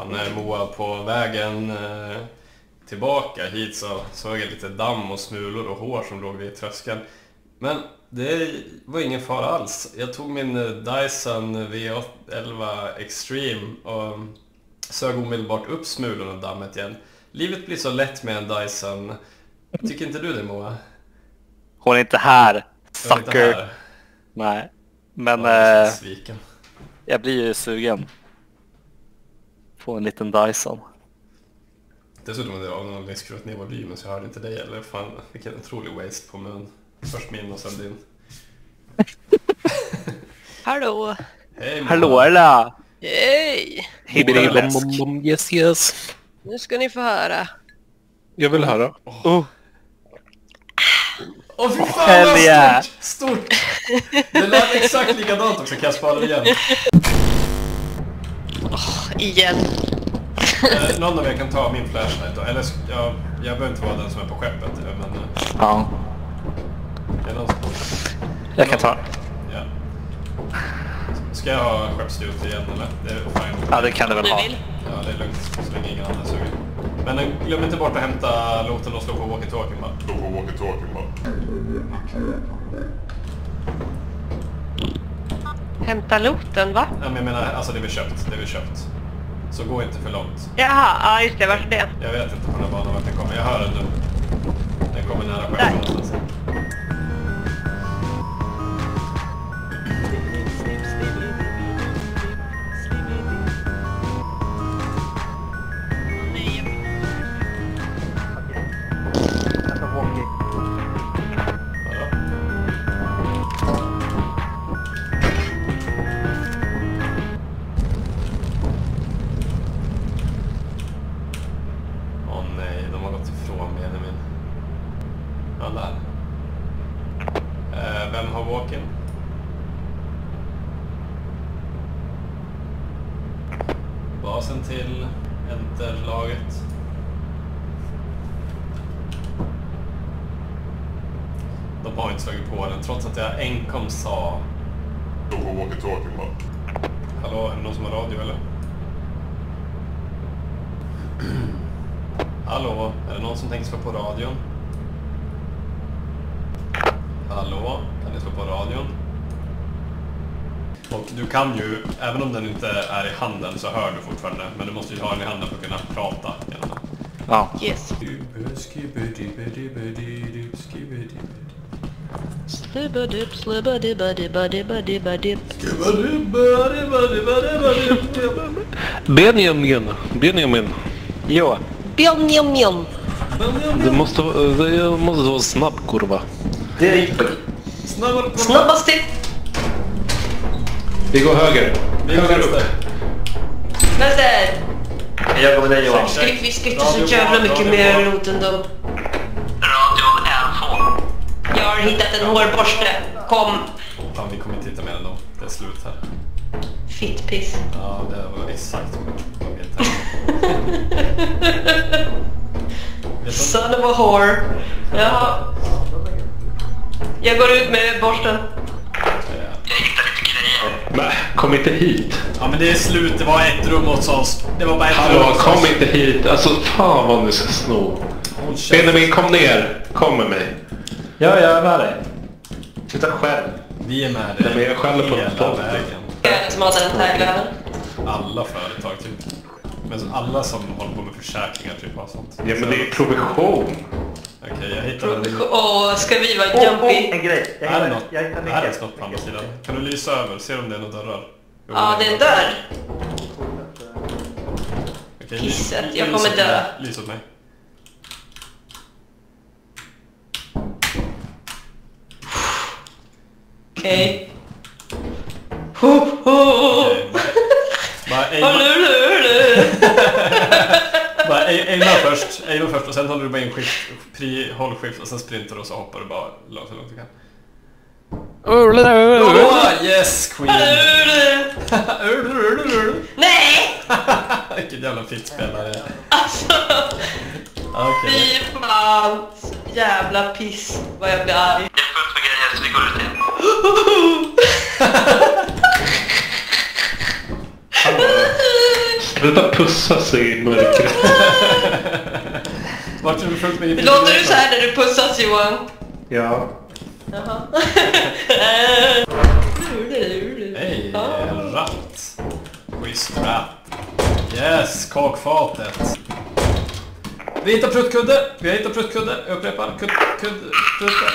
Fan, när Moa på vägen eh, tillbaka hit så såg jag lite damm och smulor och hår som låg vid tröskeln. Men det var ingen fara alls. Jag tog min eh, Dyson V11 Extreme och sög omedelbart upp smulorna och dammet igen. Livet blir så lätt med en Dyson. Tycker inte du det Moa? Hon är inte här. Jag är inte Sucker. här. Nej. Men Jag är eh, jag blir ju sugen. På en liten Dyson. Dessutom hade jag av någon anledning skruvat ner volymen så jag hörde inte dig eller fan vilken otrolig waste på mun. Först min och sen din. Hallå! Hej. Hallå alla! Hej! Hibbidi Moa. bom bom bom yes yes. Nu ska ni få höra. Jag vill höra. Oh. Åh fy fan Hell vad yeah. stort! Stort! Det lät exakt likadant också, kan jag spara igen? Igen. Eh, någon av er kan ta min flashlight då, eller ja, jag behöver inte vara den som är på skeppet, eh, men... eh, Ja, Är någon som... jag kan ta. Ja. Ska jag ha skeppsljud igen eller? Det är fine. Ja, det kan du väl ha. Ja, det är lugnt så länge ingen annan suger. Men eh, glöm inte bort att hämta låten och slå på walkie-talkien bara. Slå på walkie-talkien bara. Hämta loten va? Ja, men jag menar, alltså det vi köpt, det vi köpt. Så gå inte för långt. Jaha, ja just det. Varför det? Jag vet inte på den här banan vart den kommer. Jag hör den nu. Den kommer nära Där. Vem har walken? Basen till Enter-laget. De har inte slagit på den, trots att jag enkom sa Slå på walkie-talkien bara. Hallå, är det någon som har radio eller? Hallå, är det någon som tänker slå på radion? Hallå, kan ni slå på radion? Och du kan ju, även om den inte är i handen så hör du fortfarande. Men du måste ju ha den i handen för att kunna prata genom den. Ja. Yes. Slubbadup, slubbadubbadibbadibbadibbadibbadibb. Benjamin, Benjamin. Jo. Bjom. Det måste, måste vara en snabb kurva. Snabbare på Snabbast till. Vi går höger. Vi går vänster. Vänster. Jag går med dig Johan. Skrik, vi inte så jävla mycket mer rot än dem. Radion är på. Jag har hittat en hårborste. Kom. Fan, vi kommer inte hitta mer än dem. Det är slut här. Fittpiss. Ja, det var exakt vad tänkte. Vet Son of a whore. Jaha. Jag går ut med borsten. Men kom inte hit. Ja men det är slut, det var ett rum hos oss. Det var bara ett rum Hallå, hos kom oss. inte hit. Alltså fan vad ni ska sno. Håll. Benjamin, kom ner. Kom med mig. Ja, jag är med dig. Sitta själv. Vi är med Nej, men dig jag skäller på hela dem. vägen. Jag är den som har den här glöden. Alla företag typ. Men så alla som håller på med försäkringar typ har sånt. Ja men det är provision. Okej, jag hittade en... Åh, ska vi vara jumpy? en grej. Jag Är det hittar, något? jag hittar Är det något på andra sidan? Kan du lysa över? Ser du om det är några dörrar? Jo, Ja, det är en dörr. Okej, lys- Pisset, jag kommer dö. mig. Lys åt mig. Okej. Ho, ho. Okej, bara- Bara aima, Hallululu. Bara a- aima först, aima först och sen håller du bara in skift, pri, håll skift och sen sprintar du och så hoppar du bara långt så långt du kan. Åh, yes queen! Nej! Vilken jävla fittspelare. Alltså, Okej. fy fan. Jävla piss vad jag blir arg. Det är fullt med grejer så vi går ut igen. Sluta pussas i mörkret. Vart är du fullt med Låter du så här när du pussas Johan? Ja. Jaha. Hej, en ratt. Schysst ratt. Yes, kakfatet. Vi hittar pruttkudde. Vi har hittat pruttkudde. Jag upprepar. Kudd, kudd, prutte.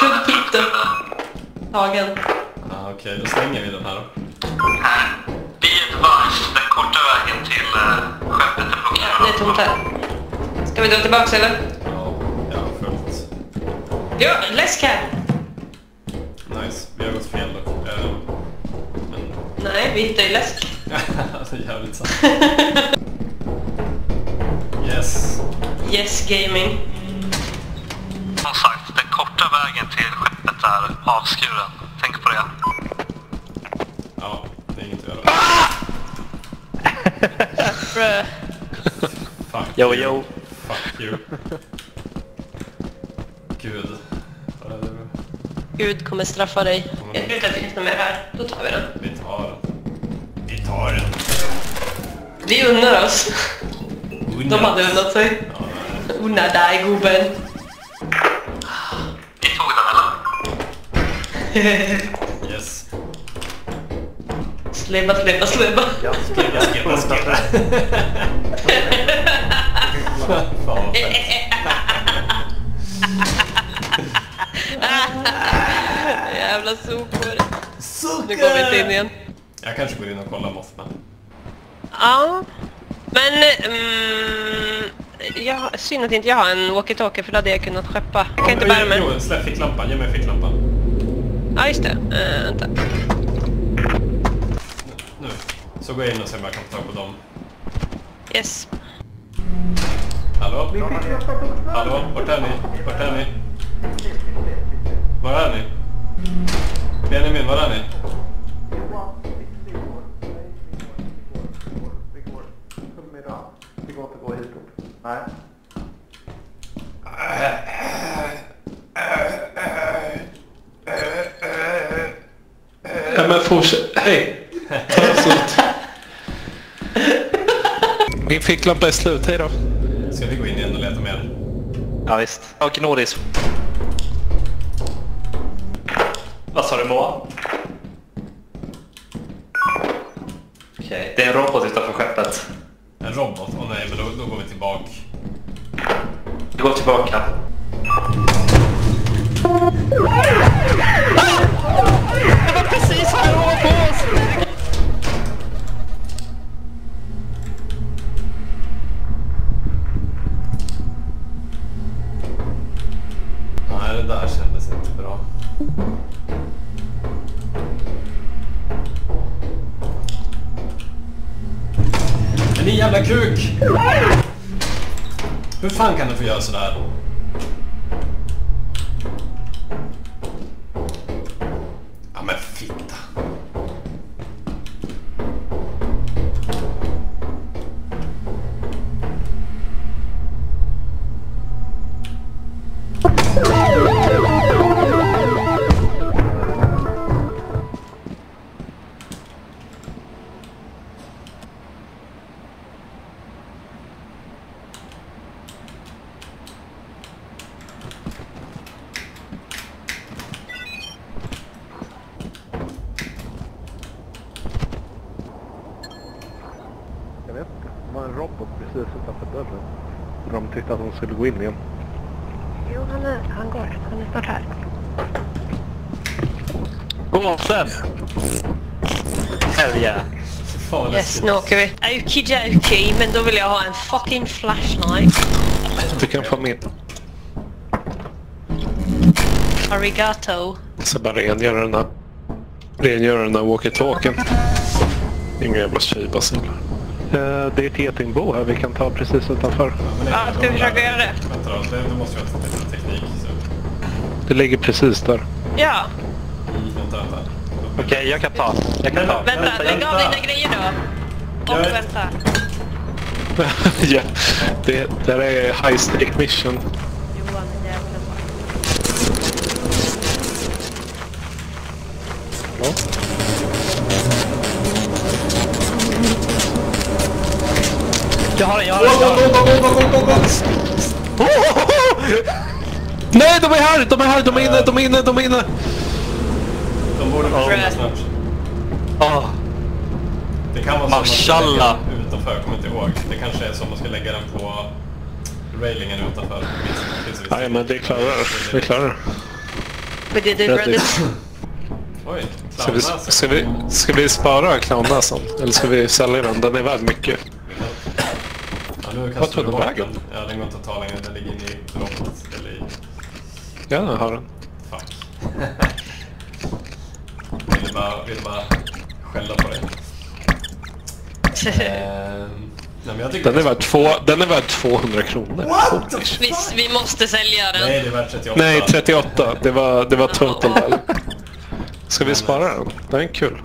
Kuddputte. Tagen. Ah, Okej, då stänger vi den här då. Är korta vägen till uh, skeppet är blockerad. Det är tomt här. Ska vi dra tillbaks eller? Ja, jag har fullt. Ja, läsk här. Nice. Vi har gått fel då. Eh, Men... Nej, vi hittar ju läsk. alltså jävligt sant. Yes. Yes gaming. Som sagt, den korta vägen till skeppet är avskuren. Tänk på det. Ja, det är inget att göra. Bruh. Fuck Yo, you. yo. Fuck you. Gud. Gud kommer straffa dig. Jag inte att det finns något mer här. Då tar vi den. Vi tar den. Vi tar den. Vi unnar oss. De hade unnat sig. Ja. Unna dig gubben. Ni tog den eller? Skippa, skippa, skippa. Fan vad fett. Jävla sopor. Nu går vi inte in igen. Jag kanske går in och kollar Mothman. Ja. Men... Mm, ja, synd att inte jag har en walkie-talkie för då hade jag kunnat skeppa. Jag kan inte bära mig. Jo, släpp ficklampan. Ge mig ficklampan. Ja, just det. Uh, vänta. Så går jag in och ser om jag kan få tag på dem. Yes. Hallå? Hallå? Vart är ni? Vart är ni? Var är ni? Benjamin, var är ni? Det går inte att gå hitåt. Nej. Ja, men fortsätt. Hej! Ta det. Min ficklampa är slut. Hej då. Ska vi gå in igen och leta mer? Ja, visst. Och Norris. Vad sa du Moa? Okej, det är en robot utanför skeppet. En robot? Åh nej, men då, då går vi tillbaka. Du går tillbaka. Nej, det där kändes inte bra. Men din jävla kuk! Hur fan kan du få göra sådär? Tyckte att de skulle gå in igen. Jo, han, är, han går. Han är snart här. Gå sen! Hell yeah. Fan Yes, nu åker vi. Okidoki, men då vill jag ha en fucking flashlight. Du kan få min. Arigato. Jag ska bara rengöra den här. Rengöra den här walkie-talkien. Ingen jävla tjejbaciller. Eh, det är ett getingbo här vi kan ta precis utanför. Ja, Ja, ska vi försöka göra det? Vänta då, det, måste vi ha teknik. Så. Det ligger precis där. Ja. Vänta, vänta. Okej, jag kan ta. Jag kan ta. Vänta, lägg av dina grejer då. Och Jag vänta. ja, det, det där är high stake mission. Har den, jag har den. Jag har den. Nej, de är här! De är här! De är inne! De är inne! De är inne! De borde försvinna snart. Ah, Det kan vara den utanför, jag kommer inte ihåg. Det kanske är så att man ska lägga den på railingen utanför. Det Nej, men det klarar det. Vi klarar det. It Rätt brothers. ut. Oj, Ska vi, ska, vi, ska vi spara clownnäsan? Eller ska vi sälja den? Den är värd mycket. Ja, nu tog du den vägen? Ja, den går inte att ta längre. Den ligger inne i loppet. Eller i... Ja, jag har den. Fuck. Jag ville bara, ville bara skälla på dig. Ehm, nej, men jag tycker Den är värd, två, den är värd 200 kronor. Holy shit. vi, vi måste sälja den. Nej, det är värt 38. Nej, 38. Det var, det var total value. Ska vi spara den? Den är kul.